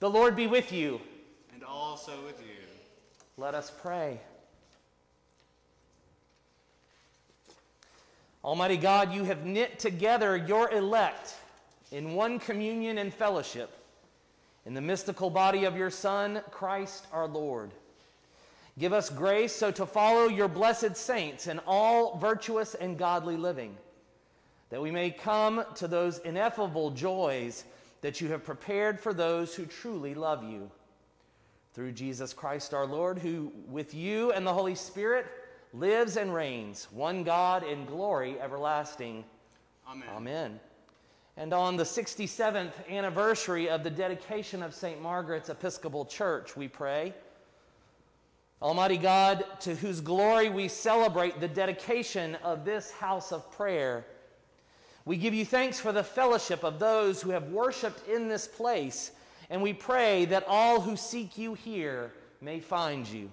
The Lord be with you. And also with you. Let us pray. Almighty God, you have knit together your elect in one communion and fellowship in the mystical body of your Son, Christ our Lord. Give us grace so to follow your blessed saints in all virtuous and godly living, that we may come to those ineffable joys that you have prepared for those who truly love you through Jesus Christ our Lord, who with you and the Holy Spirit lives and reigns, one God in glory everlasting. Amen. Amen. And on the 67th anniversary of the dedication of St. Margaret's Episcopal Church, we pray. Almighty God, to whose glory we celebrate the dedication of this house of prayer, we give you thanks for the fellowship of those who have worshiped in this place, and we pray that all who seek you here may find you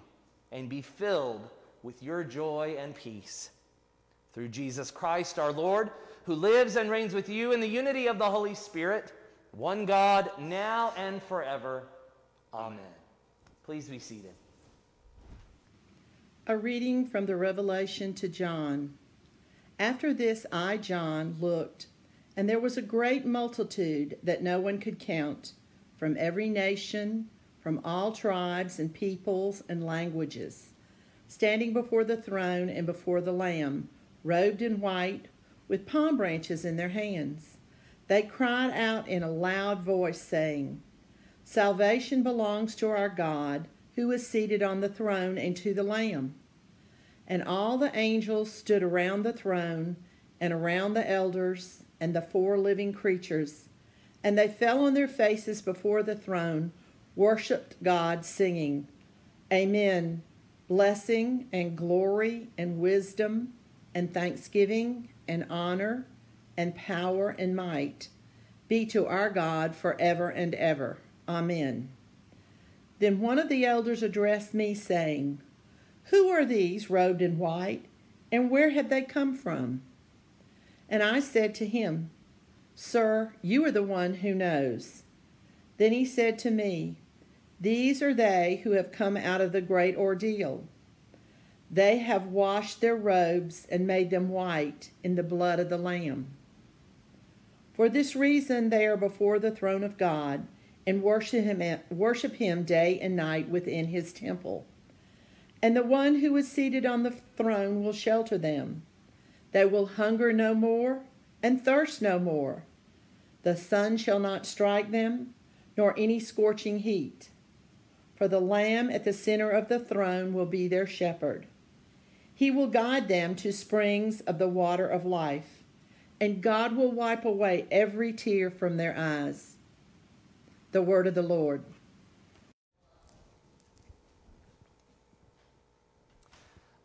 and be filled with your joy and peace. Through Jesus Christ our Lord, who lives and reigns with you in the unity of the Holy Spirit, one God, now and forever. Amen. Please be seated. A reading from the Revelation to John. After this, I, John, looked, and there was a great multitude that no one could count, from every nation, from all tribes and peoples and languages, standing before the throne and before the Lamb, robed in white, with palm branches in their hands. They cried out in a loud voice, saying, Salvation belongs to our God who is seated on the throne and to the Lamb. And all the angels stood around the throne and around the elders and the four living creatures, and they fell on their faces before the throne, worshiped God, singing, Amen. Blessing and glory and wisdom and thanksgiving and honor and power and might be to our God forever and ever. Amen. Then one of the elders addressed me, saying, Who are these robed in white, and where have they come from? And I said to him, Sir, you are the one who knows. Then he said to me, These are they who have come out of the great ordeal. They have washed their robes and made them white in the blood of the Lamb. For this reason they are before the throne of God and worship him, worship him day and night within his temple. And the one who is seated on the throne will shelter them. They will hunger no more, and thirst no more. The sun shall not strike them, nor any scorching heat. For the Lamb at the center of the throne will be their shepherd. He will guide them to springs of the water of life, and God will wipe away every tear from their eyes. The word of the Lord.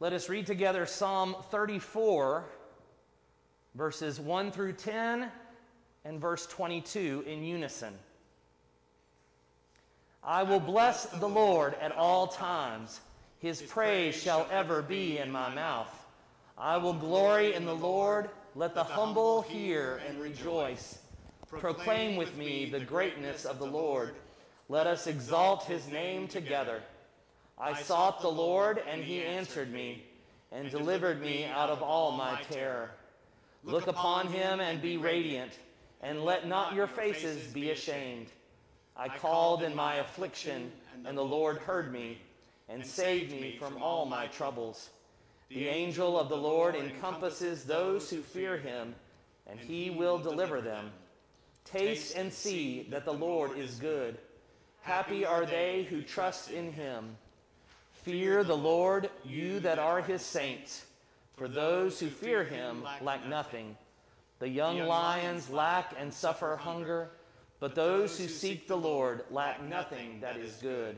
Let us read together Psalm 34, verses 1 through 10 and verse 22 in unison. I will bless the Lord at all times. His praise shall ever be in my mouth. I will glory in the Lord. Let the humble hear and rejoice. Proclaim with me the greatness of the Lord. Let us exalt his name together. I sought the Lord, and he answered me, and delivered me out of all my terror. Look upon him and be radiant, and let not your faces be ashamed. I called in my affliction, and the Lord heard me, and saved me from all my troubles. The angel of the Lord encompasses those who fear him, and he will deliver them. Taste and see that the Lord is good. Happy are they who trust in him. Fear the Lord, you that are his saints, for those who fear him lack nothing. The young lions lack and suffer hunger, but those who seek the Lord lack nothing that is good.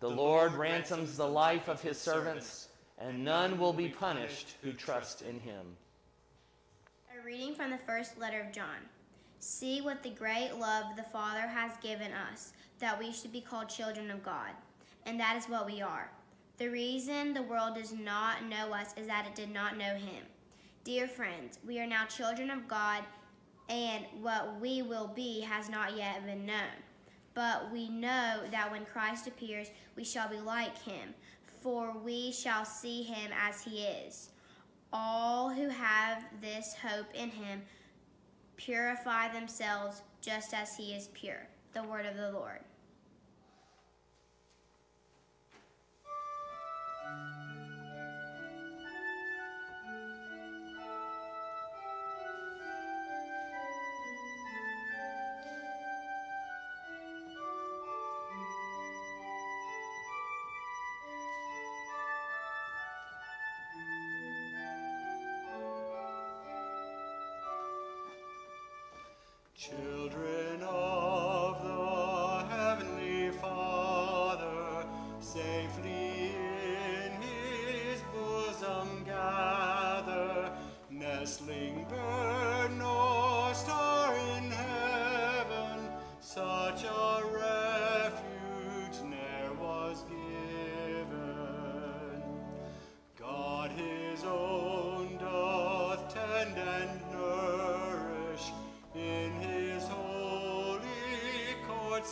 The Lord ransoms the life of his servants, and none will be punished who trust in him. A reading from the first letter of John. See what the great love the Father has given us, that we should be called children of God. And that is what we are. The reason the world does not know us is that it did not know him. Dear friends, we are now children of God, and what we will be has not yet been known. But we know that when Christ appears, we shall be like him, for we shall see him as he is. All who have this hope in him purify themselves just as he is pure. The word of the Lord. Children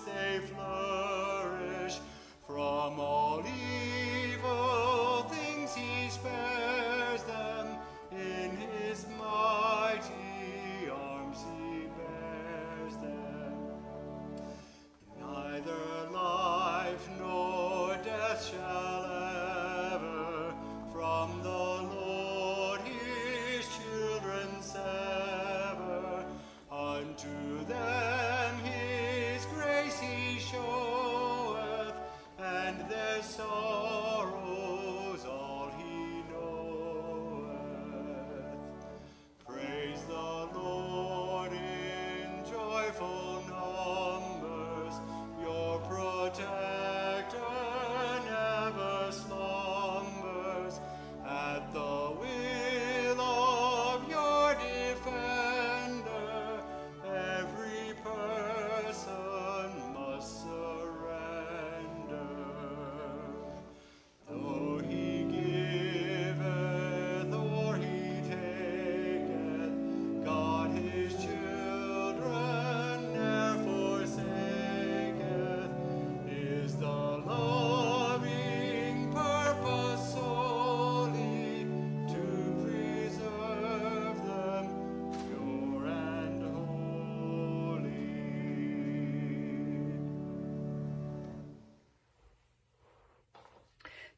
courts they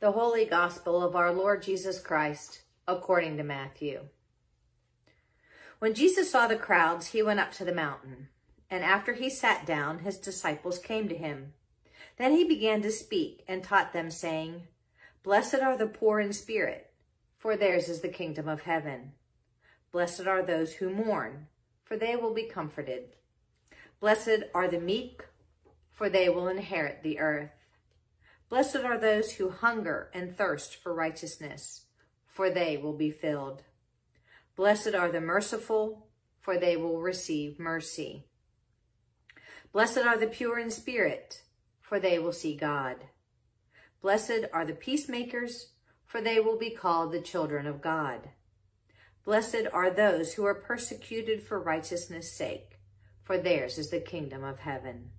The Holy Gospel of our Lord Jesus Christ, according to Matthew. When Jesus saw the crowds, he went up to the mountain. And after he sat down, his disciples came to him. Then he began to speak and taught them, saying, Blessed are the poor in spirit, for theirs is the kingdom of heaven. Blessed are those who mourn, for they will be comforted. Blessed are the meek, for they will inherit the earth. Blessed are those who hunger and thirst for righteousness, for they will be filled. Blessed are the merciful, for they will receive mercy. Blessed are the pure in spirit, for they will see God. Blessed are the peacemakers, for they will be called the children of God. Blessed are those who are persecuted for righteousness' sake, for theirs is the kingdom of heaven.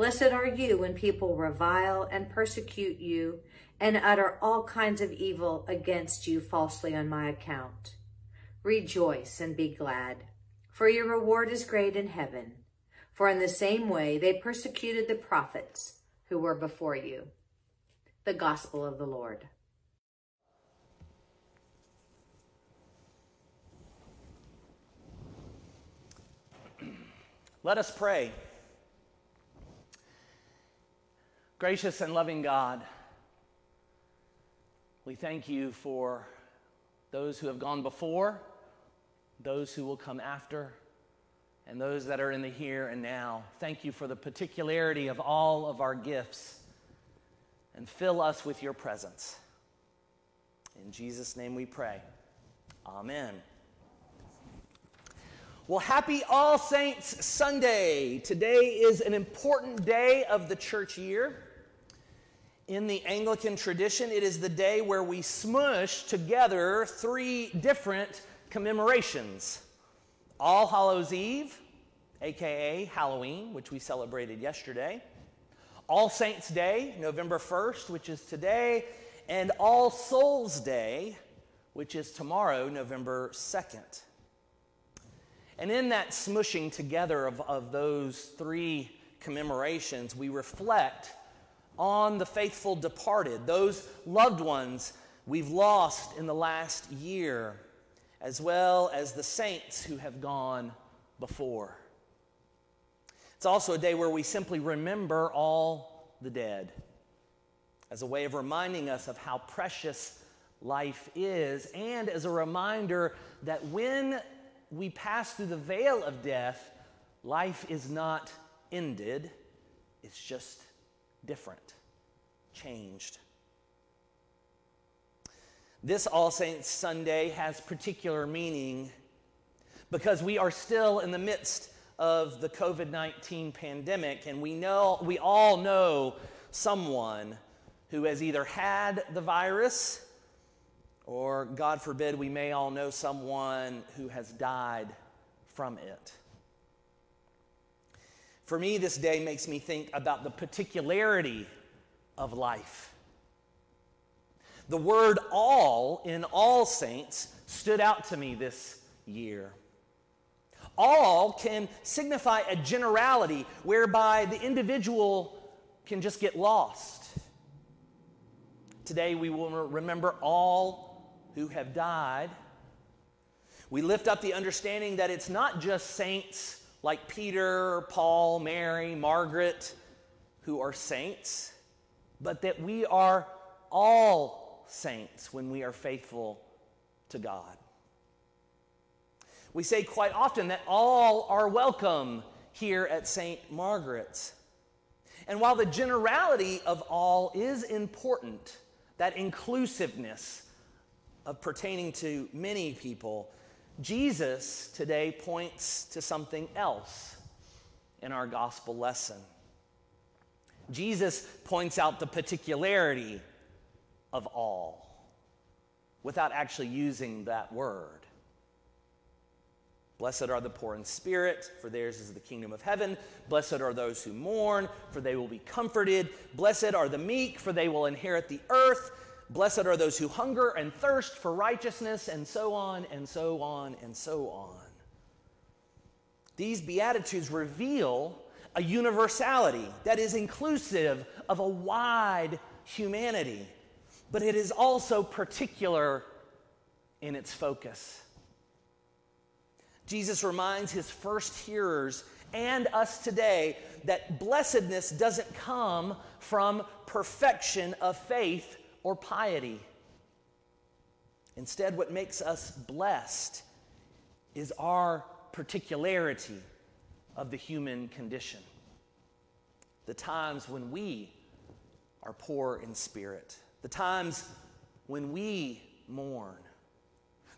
Blessed are you when people revile and persecute you and utter all kinds of evil against you falsely on my account. Rejoice and be glad, for your reward is great in heaven. For in the same way they persecuted the prophets who were before you. The Gospel of the Lord. Let us pray. Gracious and loving God, we thank you for those who have gone before, those who will come after, and those that are in the here and now. Thank you for the particularity of all of our gifts, and fill us with your presence. In Jesus' name we pray. Amen. Well, happy All Saints Sunday. Today is an important day of the church year. In the Anglican tradition, it is the day where we smush together three different commemorations. All Hallows Eve, aka Halloween, which we celebrated yesterday, All Saints Day, November 1st, which is today, and All Souls Day, which is tomorrow, November 2nd. And in that smushing together of, of those three commemorations, we reflect on the faithful departed, those loved ones we've lost in the last year, as well as the saints who have gone before. It's also a day where we simply remember all the dead as a way of reminding us of how precious life is, and as a reminder that when we pass through the veil of death, life is not ended, it's just different, changed. This All Saints Sunday has particular meaning because we are still in the midst of the COVID 19 pandemic, and we, know, we all know someone who has either had the virus or, God forbid, we may all know someone who has died from it. For me, this day makes me think about the particularity of life. The word all in All Saints stood out to me this year. All can signify a generality whereby the individual can just get lost. Today we will remember all who have died. We lift up the understanding that it's not just saints like Peter, Paul, Mary, Margaret who are saints, but that we are all saints when we are faithful to God. We say quite often that all are welcome here at St. Margaret's. And while the generality of all is important, that inclusiveness of pertaining to many people, Jesus today points to something else in our gospel lesson. Jesus points out the particularity of all without actually using that word. Blessed are the poor in spirit, for theirs is the kingdom of heaven. Blessed are those who mourn, for they will be comforted. Blessed are the meek, for they will inherit the earth. Blessed are those who hunger and thirst for righteousness, and so on, and so on, and so on. These Beatitudes reveal a universality that is inclusive of a wide humanity, but it is also particular in its focus. Jesus reminds his first hearers and us today that blessedness doesn't come from perfection of faith or piety. Instead, what makes us blessed is our particularity of the human condition. The times when we are poor in spirit, the times when we mourn,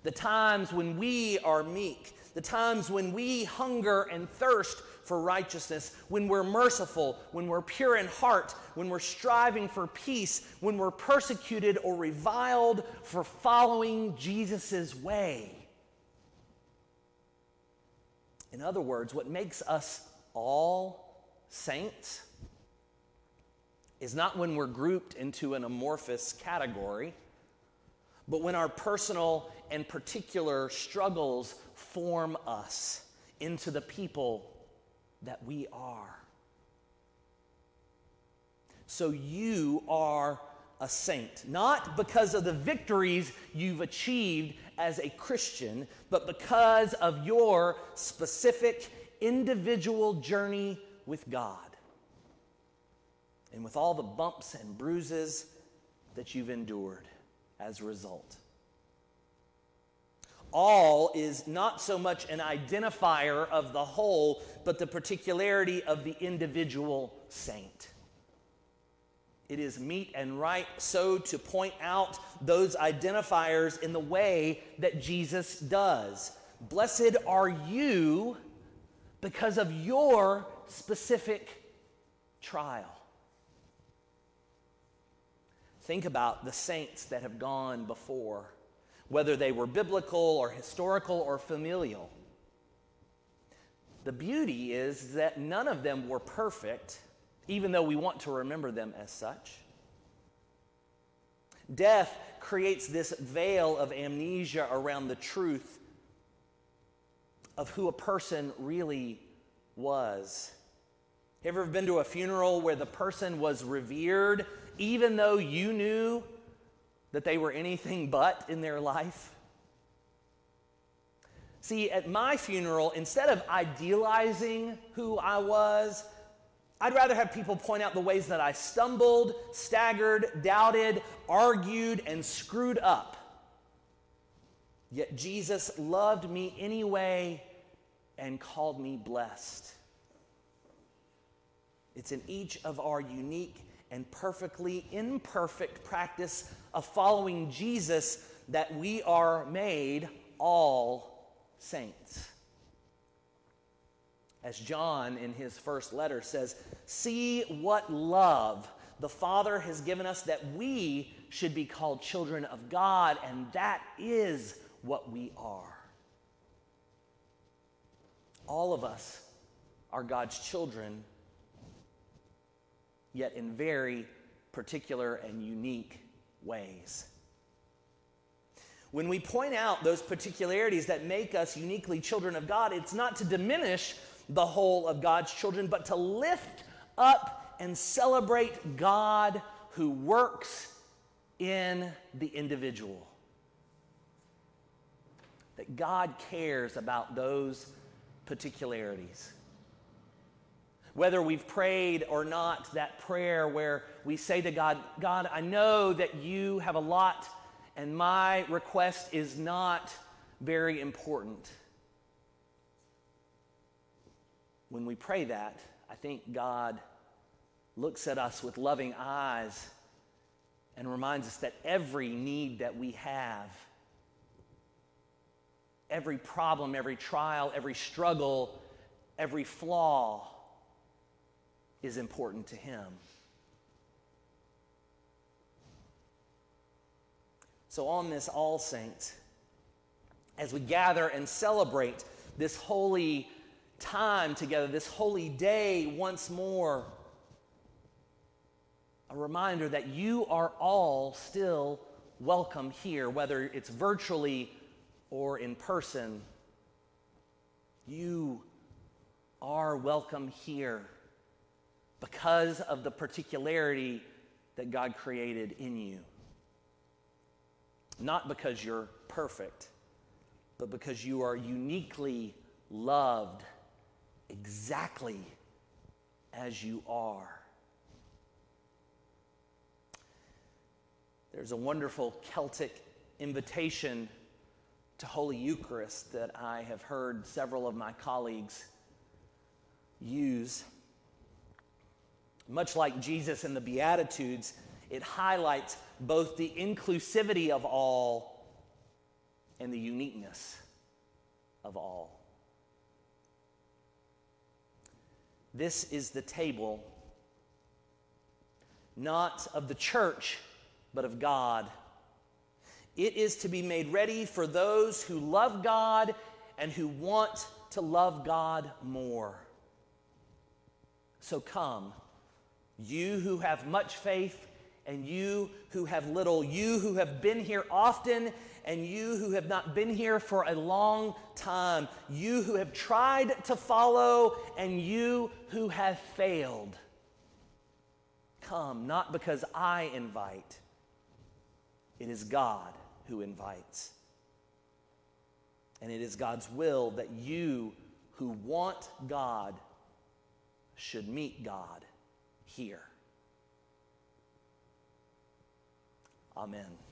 the times when we are meek, the times when we hunger and thirst for righteousness, when we're merciful, when we're pure in heart, when we're striving for peace, when we're persecuted or reviled for following Jesus' way. In other words, what makes us all saints is not when we're grouped into an amorphous category, but when our personal and particular struggles form us into the people that we are. So you are a saint, not because of the victories you've achieved as a Christian, but because of your specific individual journey with God and with all the bumps and bruises that you've endured as a result. All is not so much an identifier of the whole, but the particularity of the individual saint. It is meet and right so to point out those identifiers in the way that Jesus does. Blessed are you because of your specific trial. Think about the saints that have gone before, whether they were biblical or historical or familial. The beauty is that none of them were perfect, even though we want to remember them as such. Death creates this veil of amnesia around the truth of who a person really was. Have you ever been to a funeral where the person was revered even though you knew that they were anything but in their life? See, at my funeral, instead of idealizing who I was, I'd rather have people point out the ways that I stumbled, staggered, doubted, argued, and screwed up. Yet Jesus loved me anyway and called me blessed. It's in each of our unique and perfectly imperfect practice of following Jesus that we are made all saints. As John in his first letter says, See what love the Father has given us that we should be called children of God, and that is what we are. All of us are God's children yet in very particular and unique ways. When we point out those particularities that make us uniquely children of God, it's not to diminish the whole of God's children, but to lift up and celebrate God who works in the individual. That God cares about those particularities whether we've prayed or not, that prayer where we say to God, God, I know that you have a lot, and my request is not very important. When we pray that, I think God looks at us with loving eyes and reminds us that every need that we have, every problem, every trial, every struggle, every flaw, is important to him. So, on this All Saints, as we gather and celebrate this holy time together, this holy day once more, a reminder that you are all still welcome here, whether it's virtually or in person. You are welcome here because of the particularity that God created in you. Not because you're perfect, but because you are uniquely loved exactly as you are. There's a wonderful Celtic invitation to Holy Eucharist that I have heard several of my colleagues use. Much like Jesus in the Beatitudes, it highlights both the inclusivity of all and the uniqueness of all. This is the table, not of the church, but of God. It is to be made ready for those who love God and who want to love God more. So come, you who have much faith and you who have little, you who have been here often and you who have not been here for a long time, you who have tried to follow and you who have failed. Come, not because I invite, it is God who invites. And it is God's will that you who want God should meet God here. Amen.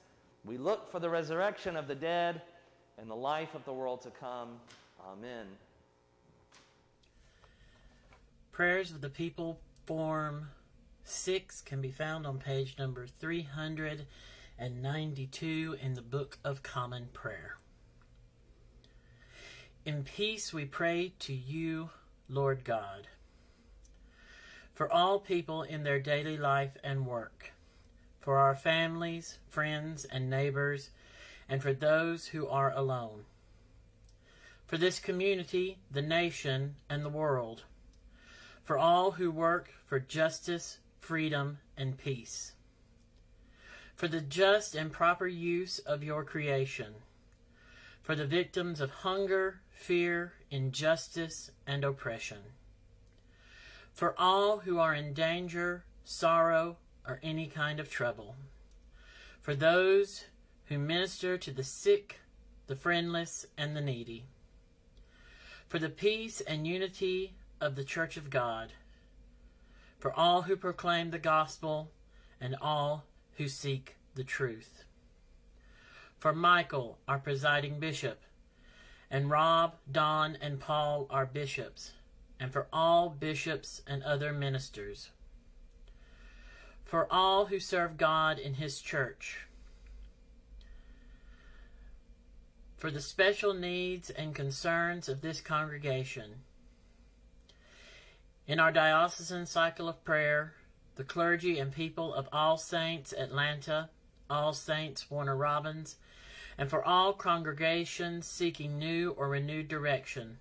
We look for the resurrection of the dead and the life of the world to come. Amen. Prayers of the People, Form 6, can be found on page number 392 in the Book of Common Prayer. In peace we pray to you, Lord God, for all people in their daily life and work for our families, friends, and neighbors, and for those who are alone. For this community, the nation, and the world. For all who work for justice, freedom, and peace. For the just and proper use of your creation. For the victims of hunger, fear, injustice, and oppression. For all who are in danger, sorrow, or any kind of trouble. For those who minister to the sick, the friendless, and the needy. For the peace and unity of the Church of God. For all who proclaim the gospel and all who seek the truth. For Michael, our presiding bishop, and Rob, Don, and Paul, our bishops, and for all bishops and other ministers for all who serve God in His church, for the special needs and concerns of this congregation. In our diocesan cycle of prayer, the clergy and people of All Saints Atlanta, All Saints Warner Robins, and for all congregations seeking new or renewed direction.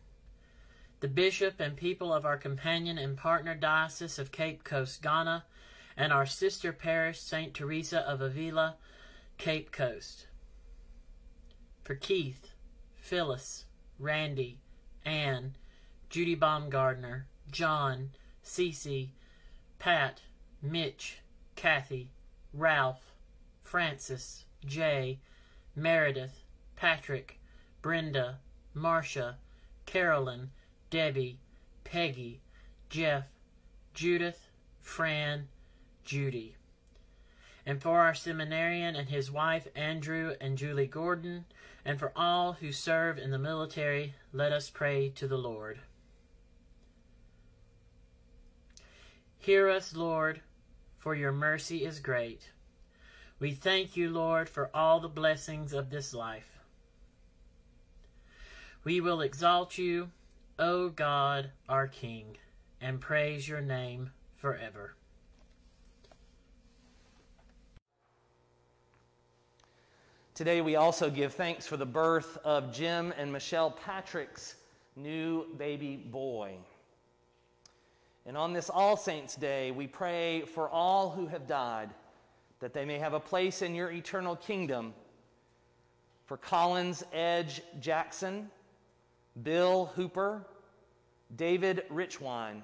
The bishop and people of our companion and partner diocese of Cape Coast, Ghana, and our sister parish, St. Teresa of Avila, Cape Coast. For Keith, Phyllis, Randy, Anne, Judy Baumgardner, John, Cece, Pat, Mitch, Kathy, Ralph, Francis, Jay, Meredith, Patrick, Brenda, Marcia, Carolyn, Debbie, Peggy, Jeff, Judith, Fran, Judy. And for our seminarian and his wife, Andrew and Julie Gordon, and for all who serve in the military, let us pray to the Lord. Hear us, Lord, for your mercy is great. We thank you, Lord, for all the blessings of this life. We will exalt you, O God, our King, and praise your name forever. Today, we also give thanks for the birth of Jim and Michelle Patrick's new baby boy. And on this All Saints' Day, we pray for all who have died that they may have a place in your eternal kingdom. For Collins Edge Jackson, Bill Hooper, David Richwine,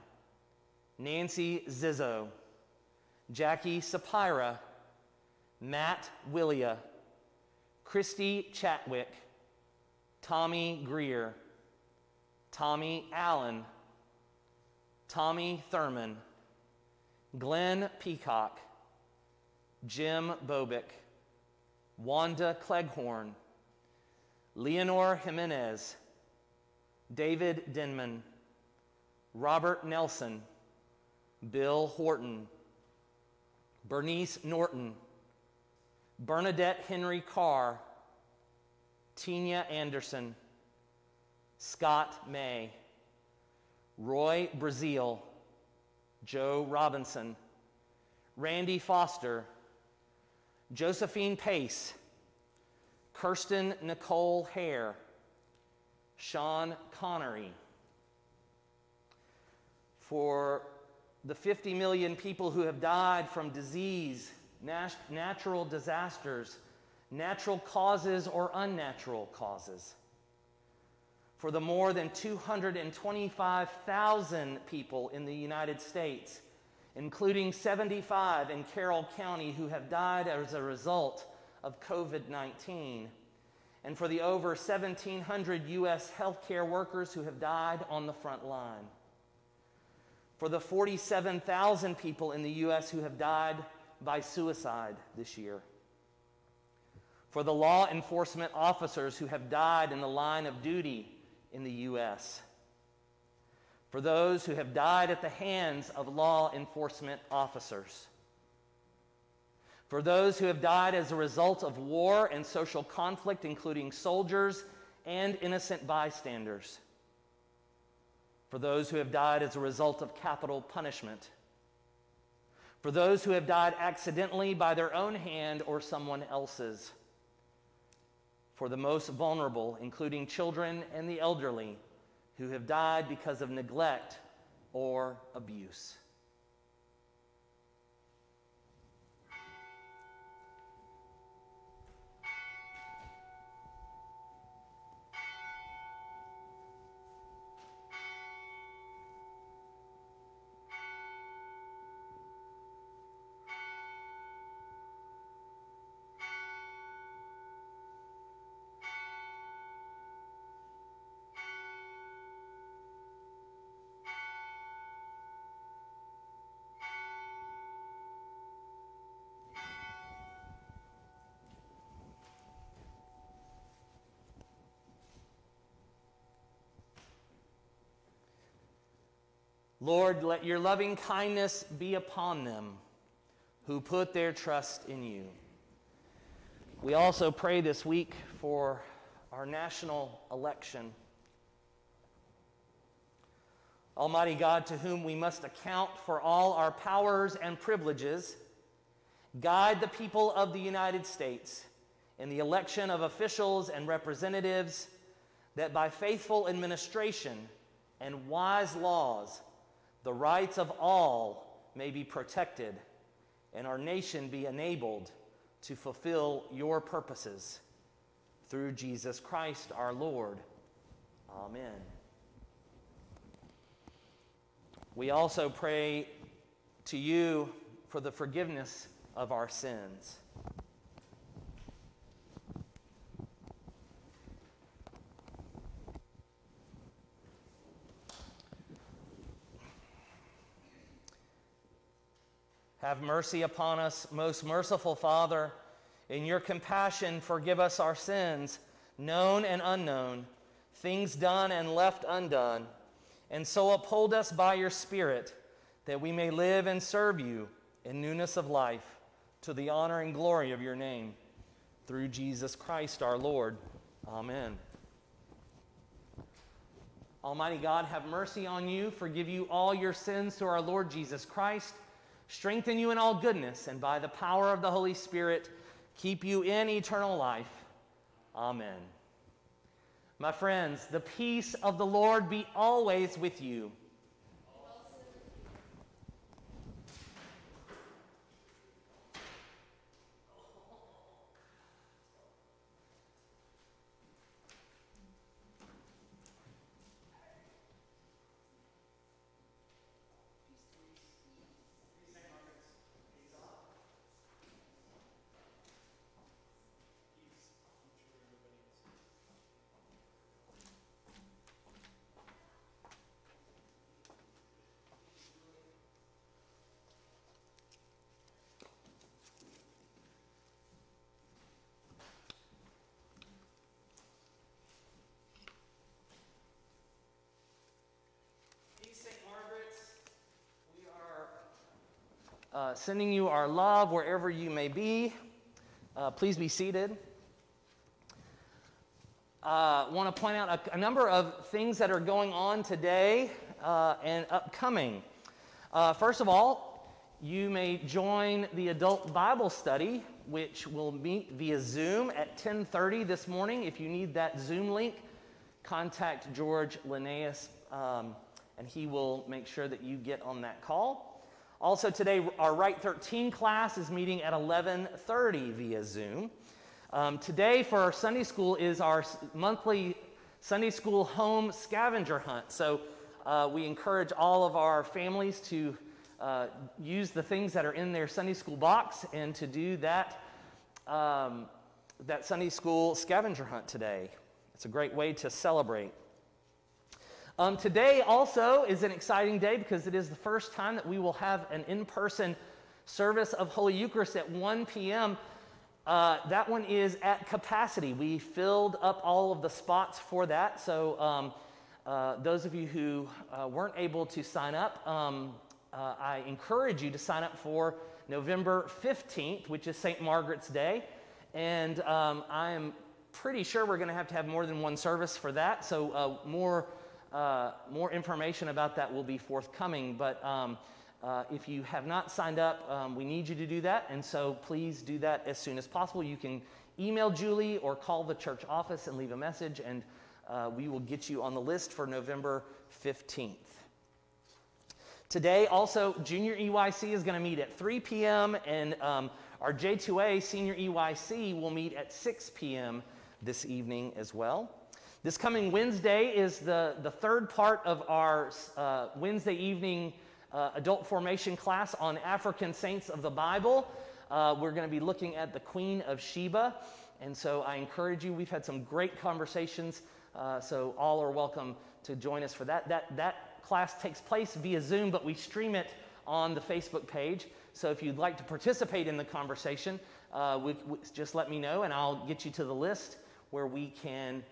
Nancy Zizzo, Jackie Sapira, Matt Willia, Christy Chatwick, Tommy Greer, Tommy Allen, Tommy Thurman, Glenn Peacock, Jim Bobick, Wanda Cleghorn, Leonor Jimenez, David Denman, Robert Nelson, Bill Horton, Bernice Norton, Bernadette Henry Carr, Tina Anderson, Scott May, Roy Brazil, Joe Robinson, Randy Foster, Josephine Pace, Kirsten Nicole Hare, Sean Connery. For the 50 million people who have died from disease, nat- natural disasters, natural causes or unnatural causes. For the more than 225,000 people in the United States, including 75 in Carroll County who have died as a result of COVID 19, and for the over 1,700 U.S. healthcare workers who have died on the front line. For the 47,000 people in the U.S. who have died by suicide this year. For the law enforcement officers who have died in the line of duty in the U.S. For those who have died at the hands of law enforcement officers. For those who have died as a result of war and social conflict, including soldiers and innocent bystanders. For those who have died as a result of capital punishment for those who have died accidentally by their own hand or someone else's, for the most vulnerable, including children and the elderly, who have died because of neglect or abuse. Lord, let your loving kindness be upon them who put their trust in you. We also pray this week for our national election. Almighty God, to whom we must account for all our powers and privileges, guide the people of the United States in the election of officials and representatives, that by faithful administration and wise laws, the rights of all may be protected and our nation be enabled to fulfill your purposes through Jesus Christ our Lord. Amen. We also pray to you for the forgiveness of our sins. Have mercy upon us, most merciful Father. In your compassion, forgive us our sins, known and unknown, things done and left undone, and so uphold us by your Spirit, that we may live and serve you in newness of life, to the honor and glory of your name. Through Jesus Christ our Lord. Amen. Almighty God, have mercy on you, forgive you all your sins through our Lord Jesus Christ strengthen you in all goodness, and by the power of the Holy Spirit, keep you in eternal life. Amen. My friends, the peace of the Lord be always with you. Uh, sending you our love wherever you may be. Uh, please be seated. I uh, want to point out a, a, number of things that are going on today uh, and upcoming. Uh, first of all, you may join the adult Bible study, which will meet via Zoom at 10:30 this morning. If you need that Zoom link, contact George Linnaeus, um, and he will make sure that you get on that call. Also today, our Rite 13 class is meeting at 11:30 via Zoom. Um, today for our Sunday school is our monthly Sunday school home scavenger hunt. So uh, we encourage all of our families to uh, use the things that are in their Sunday school box and to do that um, that Sunday school scavenger hunt today. It's a great way to celebrate. Um, today also is an exciting day because it is the first time that we will have an in person service of Holy Eucharist at 1 p.m. Uh, that one is at capacity. We filled up all of the spots for that. So, um, uh, those of you who uh, weren't able to sign up, um, uh, I encourage you to sign up for November 15th, which is St. Margaret's Day. And um, I'm pretty sure we're going to have to have more than one service for that. So, uh, more uh, more information about that will be forthcoming. But um, uh, if you have not signed up, um, we need you to do that. And so please do that as soon as possible. You can email Julie or call the church office and leave a message, and uh, we will get you on the list for November 15th. Today, also, Junior EYC is going to meet at 3 p.m., and um, our J2A Senior EYC will meet at 6 p.m. this evening as well. This coming Wednesday is the, the third part of our uh, Wednesday evening uh, adult formation class on African saints of the Bible. Uh, we're going to be looking at the Queen of Sheba. And so I encourage you, we've had some great conversations. Uh, so all are welcome to join us for that. That, that class takes place via Zoom, but we stream it on the Facebook page. So if you'd like to participate in the conversation, uh, we, we, just let me know and I'll get you to the list where we can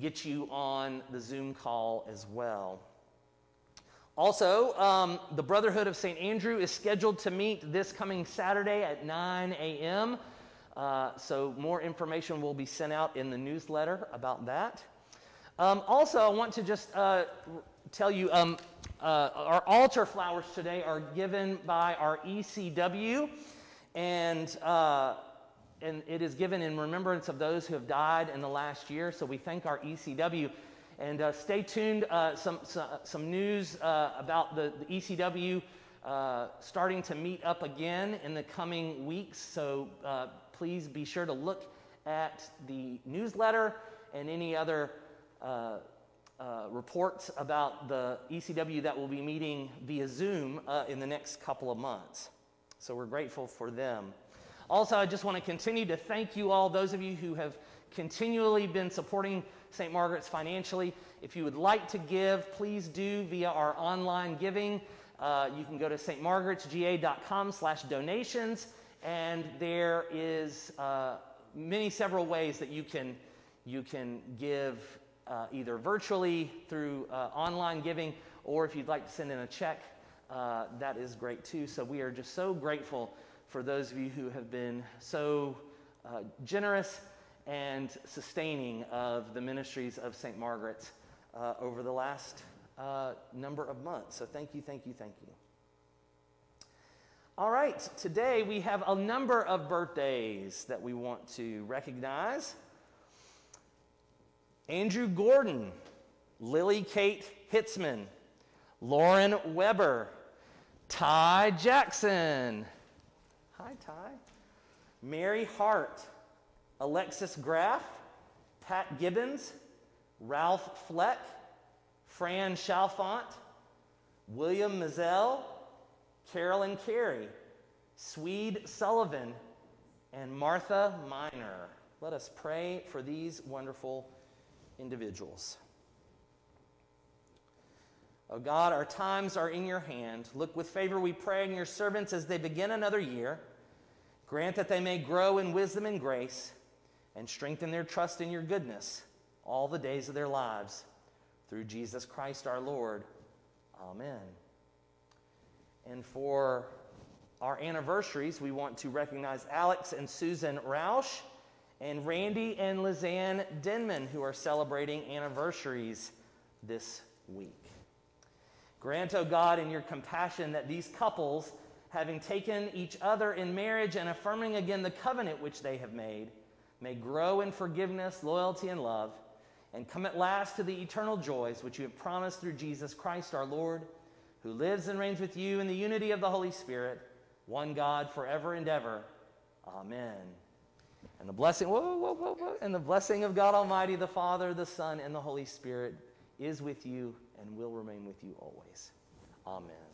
get you on the Zoom call as well. Also, um, the Brotherhood of St. Andrew is scheduled to meet this coming Saturday at 9 a.m. Uh, so, more information will be sent out in the newsletter about that. Um, also, I want to just uh, tell you um, uh, our altar flowers today are given by our ECW, and, uh, and it is given in remembrance of those who have died in the last year. So we thank our ECW. And uh, stay tuned, uh, some, some, some, news uh, about the, the ECW uh, starting to meet up again in the coming weeks. So please be sure to look at the newsletter and any other uh, uh, reports about the ECW that will be meeting via Zoom uh, in the next couple of months. So we're grateful for them. Also, I just want to continue to thank you all, those of you who have continually been supporting St. Margaret's financially. If you would like to give, please do via our online giving. Uh, you can go to stmargaretsga.com slash donations, and there is uh, many several ways that you can, you can give uh, either virtually through uh, online giving, or if you'd like to send in a check, uh, that is great too. So we are just so grateful for those of you who have been so uh, generous and sustaining of the ministries of St. Margaret's uh, over the last uh, number of months. So thank you, thank you, thank you. All right, today we have a number of birthdays that we want to recognize. Andrew Gordon, Lily Kate Hitzman, Lauren Weber, Ty Jackson. Hi, Ty. Mary Hart, Alexis Graff, Pat Gibbons, Ralph Fleck, Fran Chalfont, William Mazel, Carolyn Carey, Swede Sullivan, and Martha Miner. Let us pray for these wonderful individuals. Oh God, our times are in your hand. Look with favor, we pray, on your servants as they begin another year. Grant that they may grow in wisdom and grace and strengthen their trust in your goodness all the days of their lives. Through Jesus Christ our Lord. Amen. And for our anniversaries, we want to recognize Alex and Susan Roush and Randy and Lizanne Denman, who are celebrating anniversaries this week. Grant, O oh God, in your compassion, that these couples, having taken each other in marriage and affirming again the covenant which they have made, may grow in forgiveness, loyalty, and love, and come at last to the eternal joys which you have promised through Jesus Christ our Lord, who lives and reigns with you in the unity of the Holy Spirit, one God, forever and ever. Amen. And the blessing, whoa, whoa, whoa, whoa, and the blessing of God Almighty, the Father, the Son, and the Holy Spirit is with you and will remain with you always. Amen.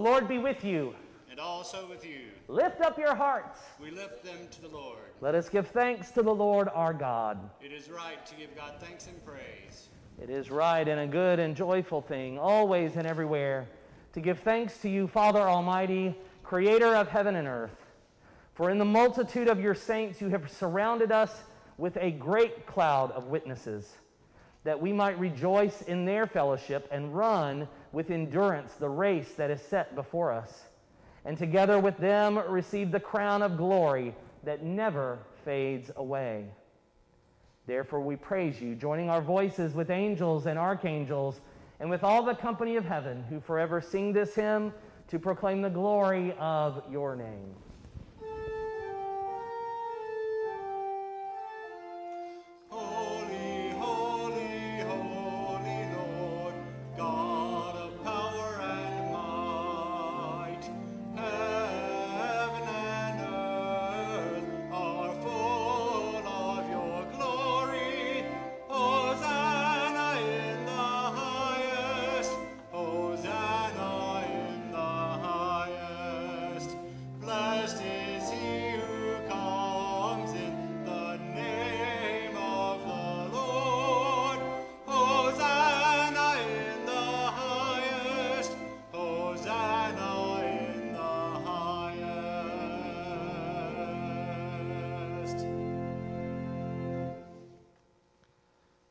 Lord be with you. And also with you. Lift up your hearts. We lift them to the Lord. Let us give thanks to the Lord our God. It is right to give God thanks and praise. It is right and a good and joyful thing, always and everywhere, to give thanks to you, Father Almighty, creator of heaven and earth. For in the multitude of your saints you have surrounded us with a great cloud of witnesses, that we might rejoice in their fellowship and run with endurance the race that is set before us, and together with them receive the crown of glory that never fades away. Therefore, we praise you, joining our voices with angels and archangels and with all the company of heaven who forever sing this hymn to proclaim the glory of your name.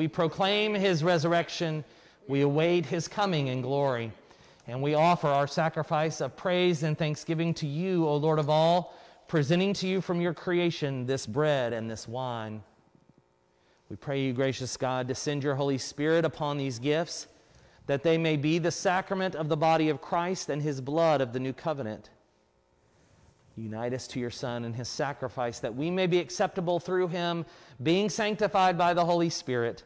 We proclaim his resurrection. We await his coming in glory. And we offer our sacrifice of praise and thanksgiving to you, O Lord of all, presenting to you from your creation this bread and this wine. We pray you, gracious God, to send your Holy Spirit upon these gifts, that they may be the sacrament of the body of Christ and his blood of the new covenant. Unite us to your Son and his sacrifice, that we may be acceptable through him, being sanctified by the Holy Spirit.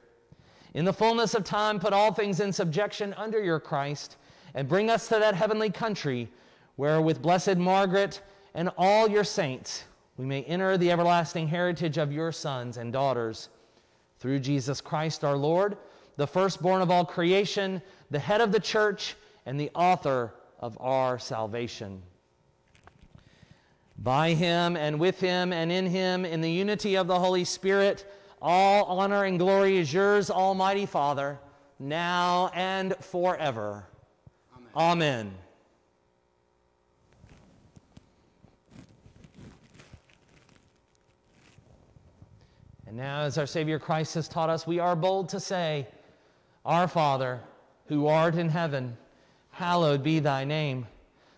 In the fullness of time, put all things in subjection under your Christ, and bring us to that heavenly country where, with Blessed Margaret and all your saints, we may enter the everlasting heritage of your sons and daughters. Through Jesus Christ our Lord, the firstborn of all creation, the head of the church, and the author of our salvation. By him and with him and in him, in the unity of the Holy Spirit, all honor and glory is yours, Almighty Father, now and forever. Amen. And now, as our Savior Christ has taught us, we are bold to say, Our Father, who art in heaven, hallowed be thy name.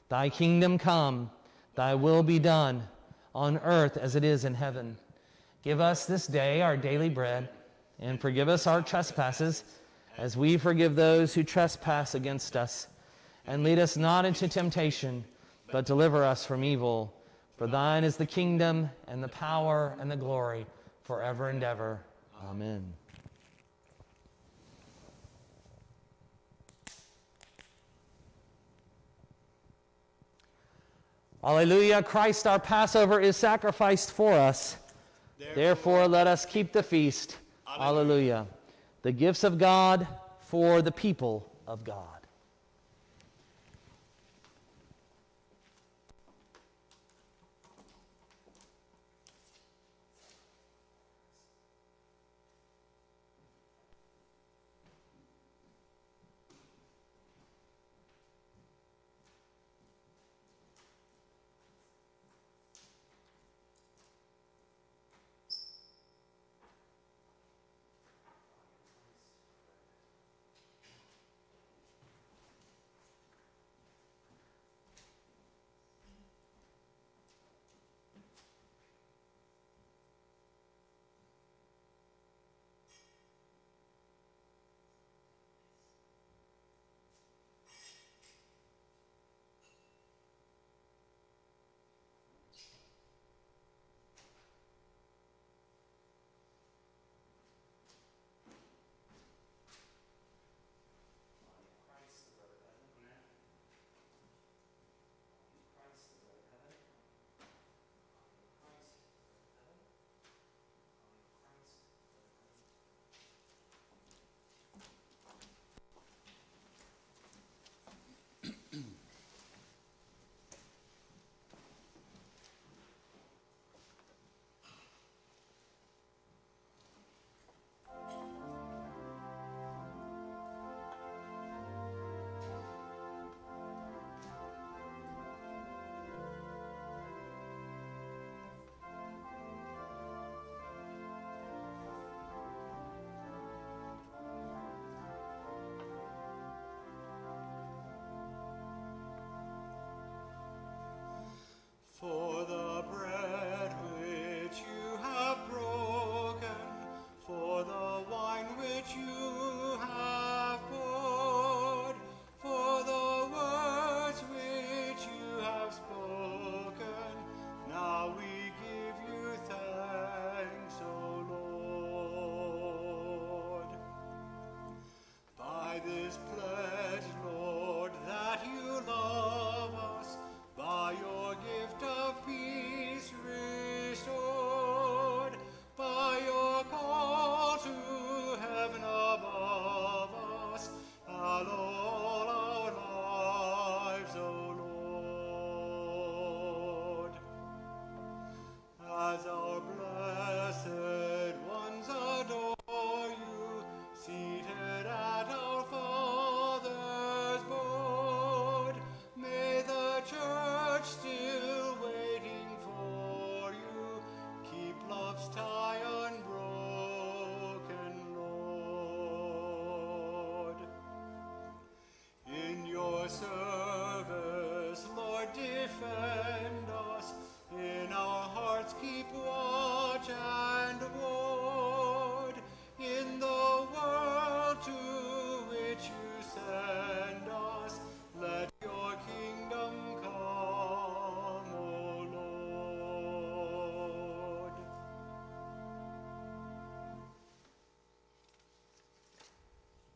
Thy kingdom come, thy will be done, on earth as it is in heaven. Give us this day our daily bread, and forgive us our trespasses, as we forgive those who trespass against us. And lead us not into temptation, but deliver us from evil. For thine is the kingdom, and the power, and the glory, forever and ever. Amen. Alleluia, Christ our Passover is sacrificed for us. Therefore, let us keep the feast. Alleluia. The gifts of God for the people of God.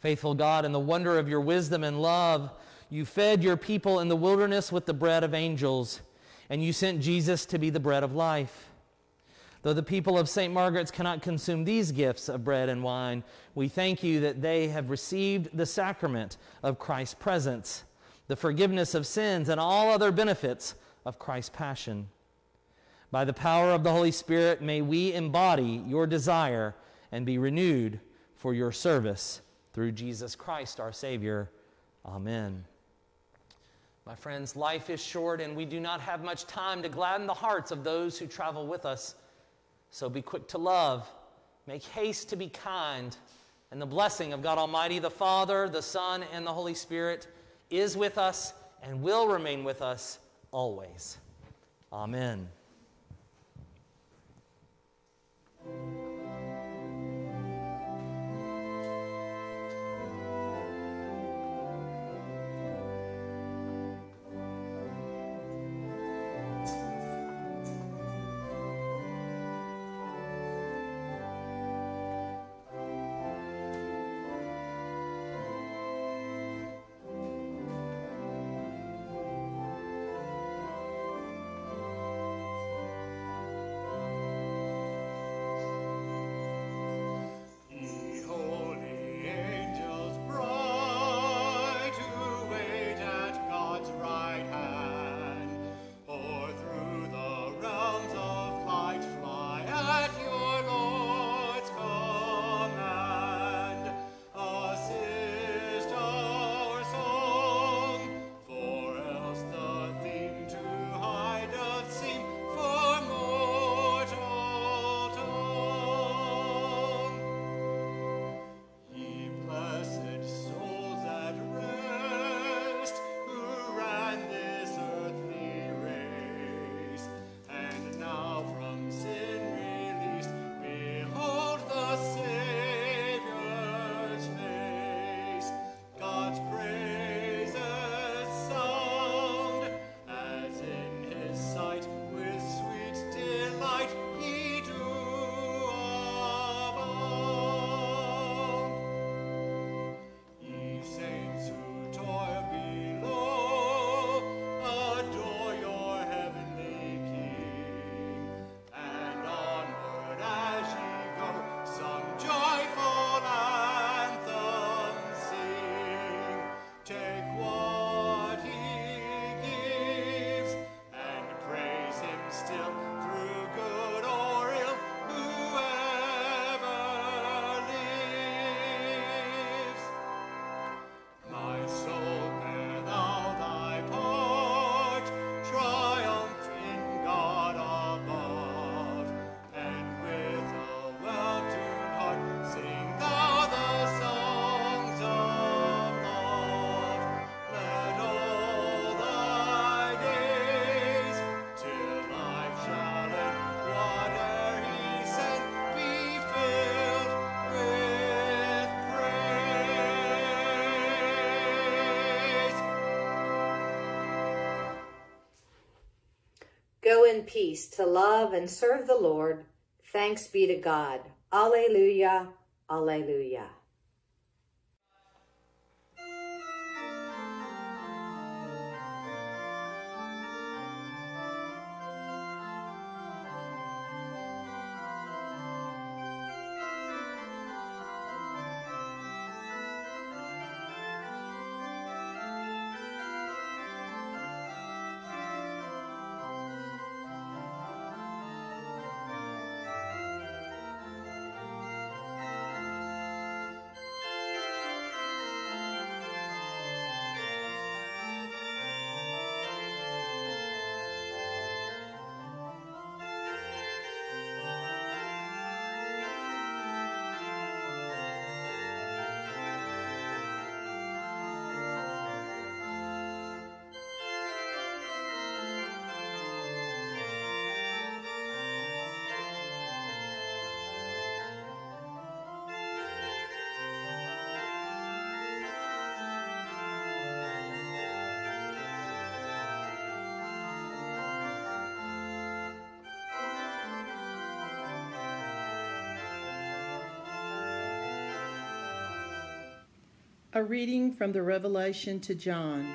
Faithful God, in the wonder of your wisdom and love, you fed your people in the wilderness with the bread of angels, and you sent Jesus to be the bread of life. Though the people of St. Margaret's cannot consume these gifts of bread and wine, we thank you that they have received the sacrament of Christ's presence, the forgiveness of sins, and all other benefits of Christ's passion. By the power of the Holy Spirit, may we embody your desire and be renewed for your service through Jesus Christ, our Savior. Amen. My friends, life is short and we do not have much time to gladden the hearts of those who travel with us. So be quick to love, make haste to be kind, and the blessing of God Almighty, the Father, the Son, and the Holy Spirit is with us and will remain with us always. Amen. Go in peace to love and serve the Lord. Thanks be to God. Alleluia. A reading from the Revelation to John.